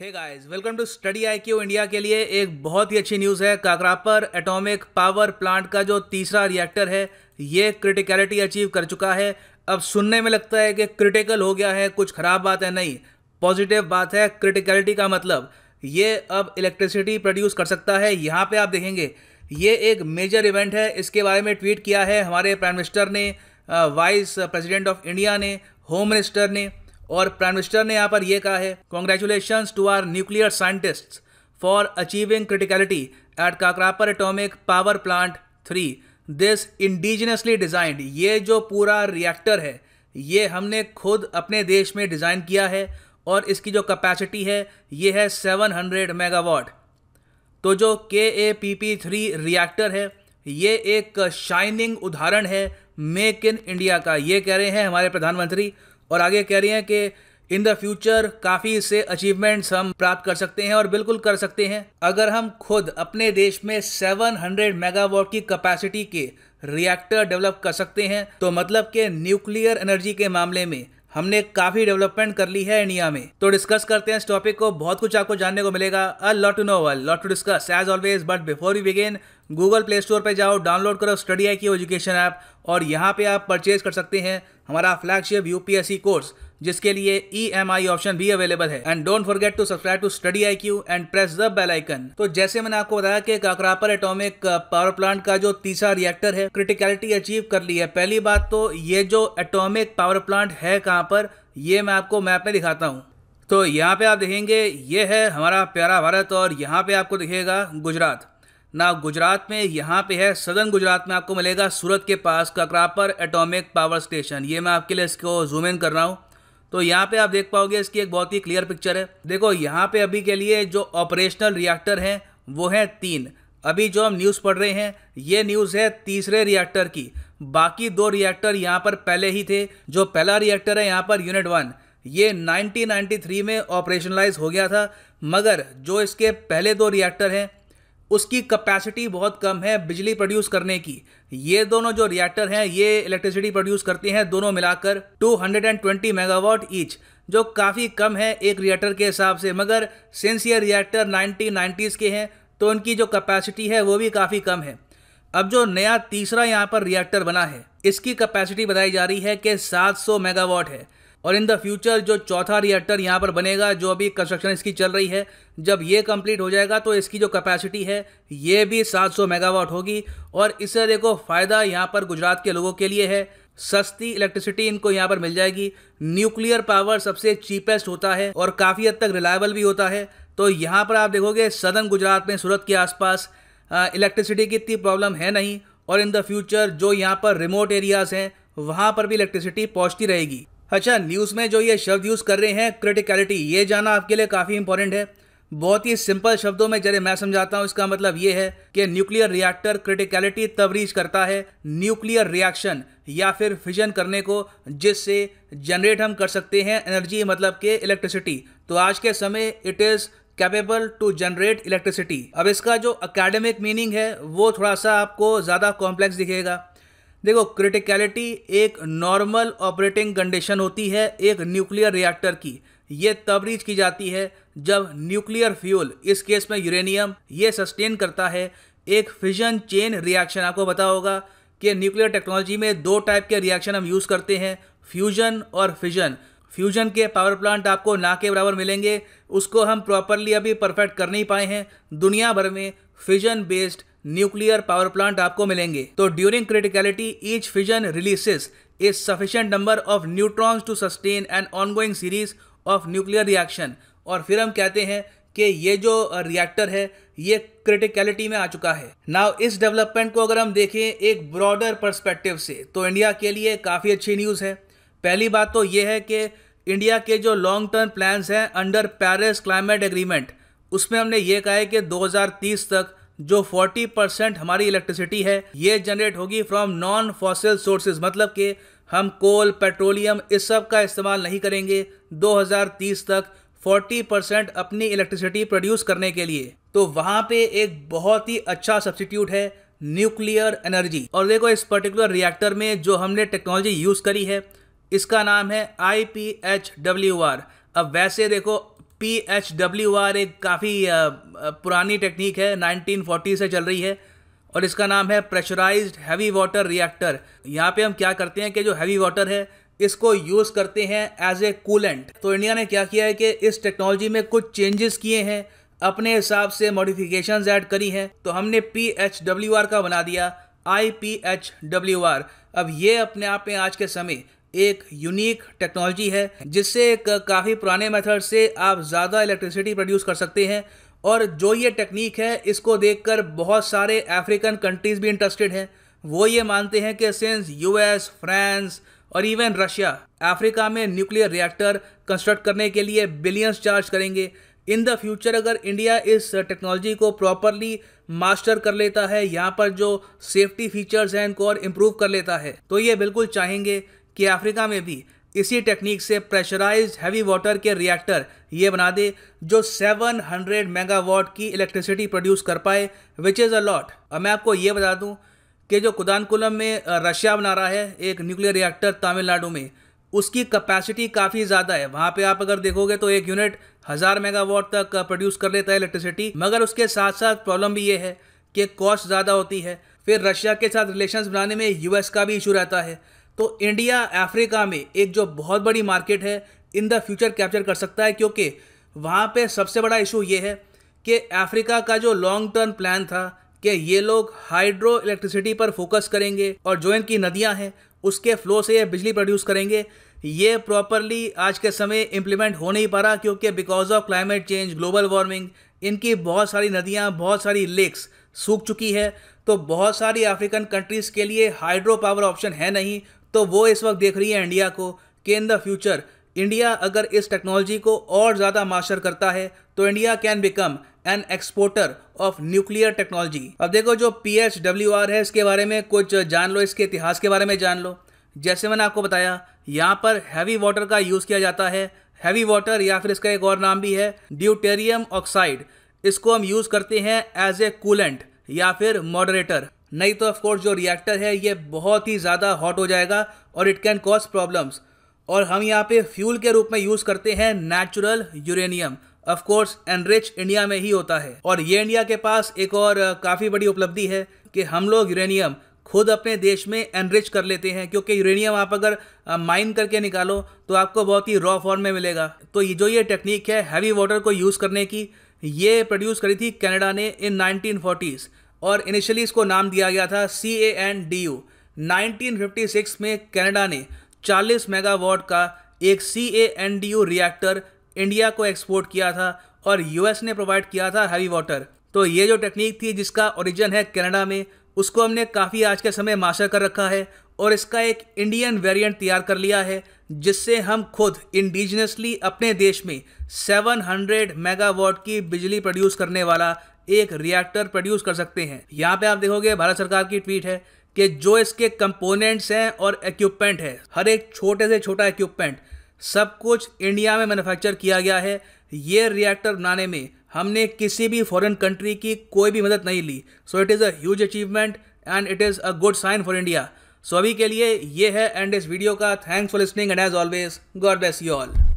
Hey guys welcome to Study I India के लिए एक बहुत ही अच्छी न्यूज़ है। काकरापर एटॉमिक पावर प्लांट का जो तीसरा रिएक्टर है, ये क्रिटिकलिटी अचीव कर चुका है। अब सुनने में लगता है कि क्रिटिकल हो गया है, कुछ ख़राब बात है, नहीं। पॉजिटिव बात है क्रिटिकलिटी का मतलब ये अब इलेक्ट्रिसिटी प्रोड्यूस कर सकता है। यहाँ पर आप देखेंगे, ये एक मेजर इवेंट है। इसके बारे में ट्वीट किया है हमारे प्राइम मिनिस्टर ने वाइस प्रेसिडेंट ऑफ़ इंडिया ने होम मिनिस्टर ने। और प्राइम मिनिस्टर ने यहाँ पर यह कहा है congratulation to our nuclear scientist for achieving criticality at Kakrapar atomic power plant three this indigenously designed ये जो पूरा रिएक्टर है, ये हमने खुद अपने देश में डिज़ाइन किया है और इसकी जो कैपेसिटी है, ये है 700 मेगावाट तो जो K A P P three reactor है, ये एक शाइनिंग उदाहरण है मेक इन इंडिया का. ये कह रहे हैं हमारे प्रधानमंत्री और आगे कह रही हैं कि इन द फ्यूचर काफ़ी इससे अचीवमेंट्स हम प्राप्त कर सकते हैं और बिल्कुल कर सकते हैं। अगर हम खुद अपने देश में 700 मेगावाट की कैपेसिटी के रिएक्टर डेवलप कर सकते हैं तो मतलब के न्यूक्लियर एनर्जी के मामले में हमने काफ़ी डेवलपमेंट कर ली है इंडिया में। तो डिस्कस करते हैं इस टॉपिक को। बहुत कुछ आपको जानने को मिलेगा। A lot to know a lot to discuss as always but before you begin Google Play store पर जाओ, डाउनलोड करो स्टडी आई की एजुकेशन ऐप और यहाँ पे आप परचेज कर सकते हैं हमारा फ्लैगशिप यूपीएससी कोर्स जिसके लिए ई एम आई ऑप्शन भी अवेलेबल है। And don't forget to subscribe to Study I Q and press the bell icon तो जैसे मैंने आपको बताया कि काकरापर एटॉमिक पावर प्लांट का जो तीसरा रिएक्टर है क्रिटिकलिटी अचीव कर ली है। पहली बात तो ये जो एटॉमिक पावर प्लांट है कहाँ पर, ये मैं आपको मैप में दिखाता हूँ। तो यहाँ पे आप देखेंगे, ये है हमारा प्यारा भारत और यहाँ पे आपको दिखेगा गुजरात। ना गुजरात में, यहाँ पे है सदर्न गुजरात में आपको मिलेगा सूरत के पास ककरापर एटॉमिक पावर स्टेशन ये मैं आपके लिए इसको जूम इन कर रहा हूँ। तो यहाँ पे आप देख पाओगे, इसकी एक बहुत ही क्लियर पिक्चर है। देखो, यहाँ पे अभी के लिए जो ऑपरेशनल रिएक्टर हैं, वो हैं तीन। अभी जो हम न्यूज़ पढ़ रहे हैं, ये न्यूज़ है तीसरे रिएक्टर की। बाकी दो रिएक्टर यहाँ पर पहले ही थे, जो पहला रिएक्टर है यहाँ पर यूनिट वन ये 1993 में ऑपरेशनलाइज हो गया था, मगर जो इसके पहले दो रिएक्टर हैं उसकी कैपेसिटी बहुत कम है बिजली प्रोड्यूस करने की। ये दोनों जो रिएक्टर हैं, ये इलेक्ट्रिसिटी प्रोड्यूस करते हैं दोनों मिलाकर 220 मेगावाट ईच जो काफ़ी कम है एक रिएक्टर के हिसाब से। मगर सिंस ये रिएक्टर 1990s के हैं तो उनकी जो कैपेसिटी है वो भी काफ़ी कम है। अब जो नया तीसरा यहाँ पर रिएक्टर बना है, इसकी कैपेसिटी बताई जा रही है कि 700 मेगावाट है। और इन द फ्यूचर जो चौथा रिएक्टर यहाँ पर बनेगा, जो अभी कंस्ट्रक्शन इसकी चल रही है, जब ये कंप्लीट हो जाएगा तो इसकी जो कैपेसिटी है, ये भी 700 मेगावाट होगी। और इससे देखो, फ़ायदा यहाँ पर गुजरात के लोगों के लिए है। सस्ती इलेक्ट्रिसिटी इनको यहाँ पर मिल जाएगी। न्यूक्लियर पावर सबसे चीपेस्ट होता है और काफ़ी हद तक रिलायबल भी होता है। तो यहाँ पर आप देखोगे सदर्न गुजरात में सूरत के आसपास इलेक्ट्रिसिटी की इतनी प्रॉब्लम है नहीं। और इन द फ्यूचर जो यहाँ पर रिमोट एरियाज़ हैं, वहाँ पर भी इलेक्ट्रिसिटी पहुँचती रहेगी। अच्छा न्यूज़ में जो ये शब्द यूज़ कर रहे हैं क्रिटिकलिटी ये जाना आपके लिए काफ़ी इंपॉर्टेंट है। बहुत ही सिंपल शब्दों में जरे मैं समझाता हूँ, इसका मतलब ये है कि न्यूक्लियर रिएक्टर क्रिटिकलिटी तब रीच करता है न्यूक्लियर रिएक्शन या फिर फिजन करने को, जिससे जनरेट हम कर सकते हैं एनर्जी मतलब के इलेक्ट्रिसिटी तो आज के समय it is capable to generate electricity अब इसका जो अकेडमिक मीनिंग है, वो थोड़ा सा आपको ज़्यादा कॉम्प्लेक्स दिखेगा। देखो क्रिटिकलिटी एक नॉर्मल ऑपरेटिंग कंडीशन होती है एक न्यूक्लियर रिएक्टर की। ये तब रीच की जाती है जब न्यूक्लियर फ्यूल इस केस में यूरेनियम ये सस्टेन करता है। एक फिजन चेन रिएक्शन आपको पता होगा कि न्यूक्लियर टेक्नोलॉजी में दो टाइप के रिएक्शन हम यूज़ करते हैं फ्यूजन और फिजन फ्यूजन के पावर प्लांट आपको ना के बराबर मिलेंगे, उसको हम प्रॉपरली अभी परफेक्ट कर नहीं पाए हैं। दुनिया भर में fission based nuclear power plant आपको मिलेंगे। तो during criticality each fission releases a sufficient number of neutrons to sustain an ongoing series of nuclear reaction और फिर हम कहते हैं कि ये जो रिएक्टर है, ये क्रिटिकलिटी में आ चुका है। नाउ इस डेवलपमेंट को अगर हम देखें एक ब्रॉडर परस्पेक्टिव से तो इंडिया के लिए काफ़ी अच्छी न्यूज़ है। पहली बात तो ये है कि इंडिया के जो लॉन्ग टर्म प्लान्स हैं अंडर पेरिस क्लाइमेट एग्रीमेंट उसमें हमने ये कहा है कि 2030 तक जो 40 परसेंट हमारी इलेक्ट्रिसिटी है, ये जनरेट होगी फ्रॉम नॉन फॉसिल सोर्सेज मतलब कि हम कोल पेट्रोलियम इस सब का इस्तेमाल नहीं करेंगे 2030 तक 40 परसेंट अपनी इलेक्ट्रिसिटी प्रोड्यूस करने के लिए। तो वहाँ पे एक बहुत ही अच्छा सब्सिट्यूट है न्यूक्लियर एनर्जी और देखो इस पर्टिकुलर रिएक्टर में जो हमने टेक्नोलॉजी यूज़ करी है, इसका नाम है I P H W R अब वैसे देखो पी एच डब्ल्यू आर एक काफ़ी पुरानी टेक्निक है 1940 से चल रही है और इसका नाम है प्रेशराइज्ड हैवी वाटर रिएक्टर यहाँ पे हम क्या करते हैं कि जो हैवी वाटर है, इसको यूज़ करते हैं एज ए कूलेंट तो इंडिया ने क्या किया है कि इस टेक्नोलॉजी में कुछ चेंजेस किए हैं, अपने हिसाब से मॉडिफिकेशंस ऐड करी हैं। तो हमने पी एच डब्ल्यू आर का बना दिया I P H W R अब ये अपने आप में आज के समय एक यूनिक टेक्नोलॉजी है, जिससे काफ़ी पुराने मेथड से आप ज़्यादा इलेक्ट्रिसिटी प्रोड्यूस कर सकते हैं। और जो ये टेक्निक है, इसको देखकर बहुत सारे अफ्रीकन कंट्रीज़ भी इंटरेस्टेड हैं। वो ये मानते हैं कि सिंस यूएस फ्रांस और इवन रशिया अफ्रीका में न्यूक्लियर रिएक्टर कंस्ट्रक्ट करने के लिए बिलियंस चार्ज करेंगे। इन द फ्यूचर अगर इंडिया इस टेक्नोलॉजी को प्रॉपरली मास्टर कर लेता है, यहाँ पर जो सेफ्टी फीचर्स हैं, इनको और इम्प्रूव कर लेता है तो ये बिल्कुल चाहेंगे। कि अफ्रीका में भी इसी टेक्निक से प्रेशराइज्ड हैवी वाटर के रिएक्टर ये बना दे, जो 700 मेगावाट की इलेक्ट्रिसिटी प्रोड्यूस कर पाए विच इज़ अ लॉट अब मैं आपको ये बता दूँ कि जो कुदानकुलम में रशिया बना रहा है, एक न्यूक्लियर रिएक्टर तमिलनाडु में, उसकी कैपेसिटी काफ़ी ज़्यादा है। वहाँ पे आप अगर देखोगे तो एक यूनिट हज़ार मेगावाट तक प्रोड्यूस कर लेता है इलेक्ट्रिसिटी मगर उसके साथ साथ प्रॉब्लम भी ये है कि कॉस्ट ज़्यादा होती है। फिर रशिया के साथ रिलेशंस बनाने में यूएस का भी इशू रहता है। तो इंडिया, अफ्रीका में एक जो बहुत बड़ी मार्केट है, इन द फ्यूचर कैप्चर कर सकता है, क्योंकि वहाँ पे सबसे बड़ा इशू ये है कि अफ्रीका का जो लॉन्ग टर्म प्लान था कि ये लोग हाइड्रो इलेक्ट्रिसिटी पर फोकस करेंगे और जो इनकी नदियाँ हैं, उसके फ्लो से ये बिजली प्रोड्यूस करेंगे, ये प्रॉपरली आज के समय इम्प्लीमेंट हो नहीं पा रहा, क्योंकि because of climate change global warming इनकी बहुत सारी नदियाँ, बहुत सारी लेक्स सूख चुकी है तो बहुत सारी अफ्रीकन कंट्रीज़ के लिए हाइड्रो पावर ऑप्शन है नहीं तो वो इस वक्त देख रही है इंडिया को कि इन द फ्यूचर इंडिया अगर इस टेक्नोलॉजी को और ज़्यादा मास्टर करता है तो India can become an exporter of nuclear technology. अब देखो जो पी एच डब्ल्यू आर है, इसके बारे में कुछ जान लो, इसके इतिहास के बारे में जान लो। जैसे मैंने आपको बताया, यहाँ पर हैवी वाटर का यूज़ किया जाता है। हैवी वाटर या फिर इसका एक और नाम भी है ड्यूटेरियम ऑक्साइड इसको हम यूज़ करते हैं एज ए कूलेंट या फिर मॉडरेटर नहीं तो ऑफकोर्स जो रिएक्टर है, ये बहुत ही ज़्यादा हॉट हो जाएगा और इट कैन कॉज प्रॉब्लम्स और हम यहाँ पे फ्यूल के रूप में यूज़ करते हैं natural uranium of course enrich India में ही होता है. और ये इंडिया के पास एक और काफ़ी बड़ी उपलब्धि है कि हम लोग यूरेनियम खुद अपने देश में एनरिच कर लेते हैं. क्योंकि यूरेनियम आप अगर माइन करके निकालो तो आपको बहुत ही रॉ फॉर्म में मिलेगा. तो ये जो ये टेक्निक है हैवी वाटर को यूज़ करने की, ये प्रोड्यूस करी थी कनाडा ने इन नाइनटीन और इनिशियली इसको नाम दिया गया था C A N D U nineteen fifty six में कनाडा ने 40 मेगावाट का एक C A N D U reactor India को एक्सपोर्ट किया था और यूएस ने प्रोवाइड किया था हैवी वाटर तो ये जो टेक्निक थी जिसका ओरिजिन है कनाडा में, उसको हमने काफ़ी आज के समय मास्टर कर रखा है और इसका एक इंडियन वेरिएंट तैयार कर लिया है, जिससे हम खुद इंडिजिनसली अपने देश में 700 मेगावाट की बिजली प्रोड्यूस करने वाला एक रिएक्टर प्रोड्यूस कर सकते हैं। यहाँ पे आप देखोगे भारत सरकार की ट्वीट है कि जो इसके कंपोनेंट्स हैं और इक्विपमेंट है, हर एक छोटे से छोटा इक्विपमेंट सब कुछ इंडिया में मैन्युफैक्चर किया गया है। ये रिएक्टर बनाने में हमने किसी भी फॉरेन कंट्री की कोई भी मदद नहीं ली। So it is a huge achievement and it is a good sign for India so अभी के लिए ये है एंड इस वीडियो का thanks for listening and as always God bless you all